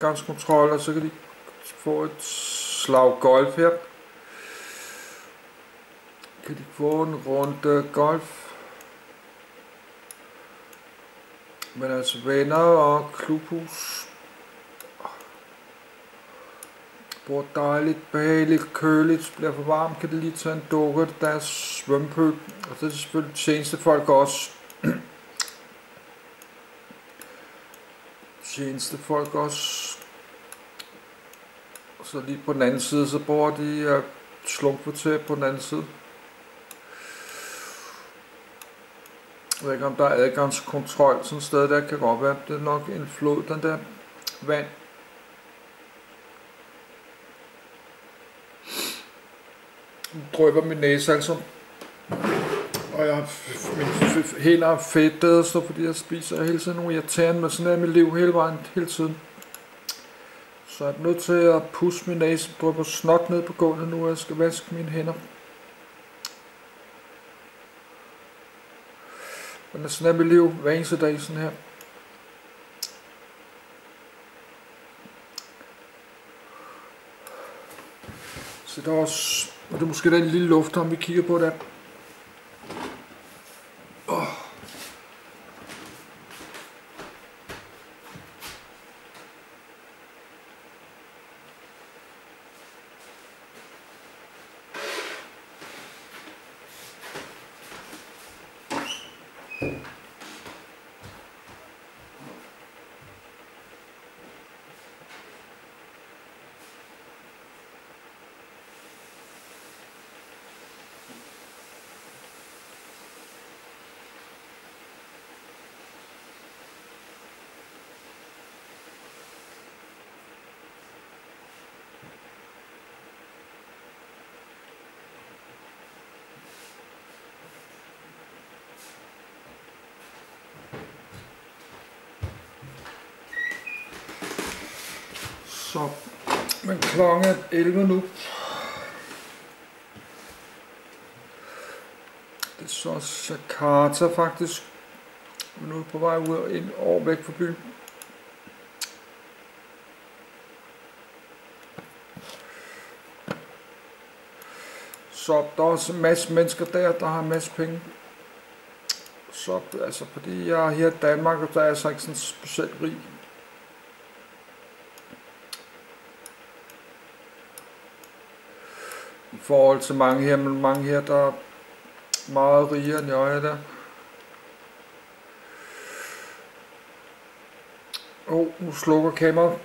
adgangskontrol, og så kan de få et slag golf her. Kan de få en runde golf. Men altså venner og klubhus. Bor dejligt, behageligt, køligt, bliver for varmt, kan det lige tage en dukke af deres svømmepøl. Og det er selvfølgelig tjenestefolk også. tjenestefolk også. Så lige på den anden side, så bor de øh, uh, slumpkvarter på den anden side. Jeg ved ikke, om der er adgangskontrol sådan et sted, der kan godt være. Det er nok en flod, den der vand. Nu drøber min næse altså. Og jeg min hænder er fedtet, så fordi jeg spiser hele tiden nogle irriterende, men sådan er mit liv hele vejen, hele tiden. Så jeg er nødt til at pusse min næse, drøber snot ned på gulvet nu, og jeg skal vaske mine hænder. Men sådan er mit liv hver eneste dag, sådan her. Så der er også, og det er måske den lille lufthavn, vi kigger på der. Sim. Så, men klokken er 11 nu. Det er så Jakarta faktisk. Men nu er på vej ud og ind over væk fra byen. Så der er også en masse mennesker der, der har en masse penge. Så altså, fordi jeg er her i Danmark, og der er jeg altså ikke sådan specielt rig. I forhold til mange her, men mange her, der er meget rigere end jeg er der. Åh, oh, nu slukker kameraet.